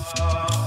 Oh.